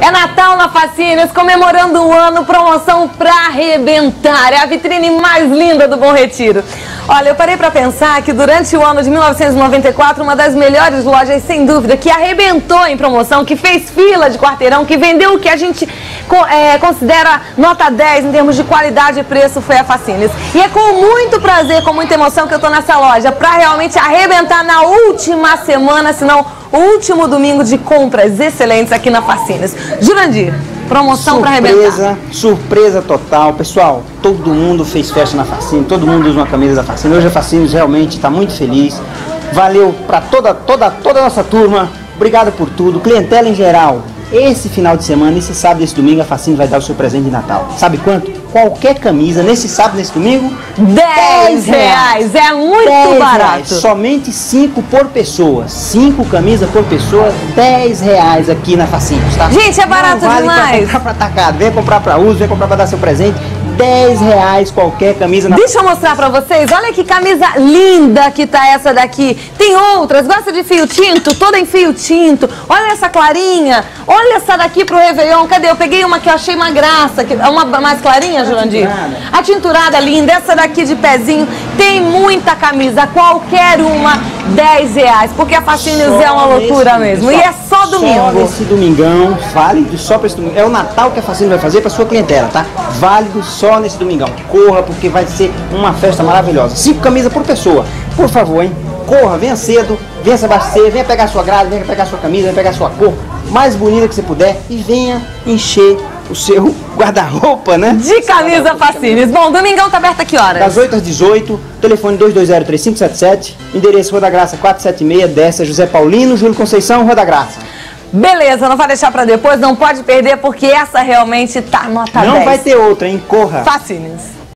É Natal na Facines, comemorando o ano, promoção pra arrebentar. É a vitrine mais linda do Bom Retiro. Olha, eu parei para pensar que durante o ano de 1994, uma das melhores lojas, sem dúvida, que arrebentou em promoção, que fez fila de quarteirão, que vendeu o que a gente é, considera nota 10 em termos de qualidade e preço, foi a Facines. E é com muito prazer, com muita emoção que eu tô nessa loja, para realmente arrebentar na última semana, se não último domingo de compras excelentes aqui na Facines. Jurandir, promoção para arrebentar. Surpresa, surpresa total. Pessoal, todo mundo fez festa na Facines, todo mundo usa uma camisa da Facines. Hoje a Facines realmente está muito feliz. Valeu para toda, toda, toda a nossa turma. Obrigado por tudo. Clientela em geral. Esse final de semana, esse sábado esse domingo, a Facines vai dar o seu presente de Natal. Sabe quanto? Qualquer camisa, nesse sábado nesse domingo, 10 reais. É muito 10 barato. Reais. Somente 5 por pessoa. 5 camisas por pessoa, 10 reais aqui na Facines, tá? Gente, é barato Não vale demais. Vem comprar pra atacado, vem comprar pra uso, vem comprar pra dar seu presente. 10 reais qualquer camisa. Na... Deixa eu mostrar pra vocês. Olha que camisa linda que tá essa daqui. Tem outras. Gosta de fio tinto? Toda em fio tinto. Olha essa clarinha. Olha essa daqui pro Réveillon. Cadê? Eu peguei uma que eu achei uma graça. É uma mais clarinha, Jurandir? A tinturada linda. Essa daqui de pezinho. Tem muita camisa. Qualquer uma, 10 reais. Porque a Facines é uma loucura mesmo. E é só domingo. Só esse domingão. Válido só pra esse domingo. É o Natal que a Facines vai fazer pra sua clientela, tá? Válido só só nesse domingão. Corra, porque vai ser uma festa maravilhosa. Cinco camisas por pessoa. Por favor, hein? Corra, venha cedo, venha se abastecer, venha pegar sua grade, venha pegar sua camisa, venha pegar sua cor mais bonita que você puder e venha encher o seu guarda-roupa, né? De camisa Facines. Bom, domingão tá aberto a que horas? Das 8 às 18, telefone 220-3577, endereço Rua da Graça 476, dessa José Paulino, Júlio Conceição, Rua da Graça. Beleza, não vai deixar para depois, não pode perder, porque essa realmente tá nota não 10. Não vai ter outra, hein? Corra. Facines.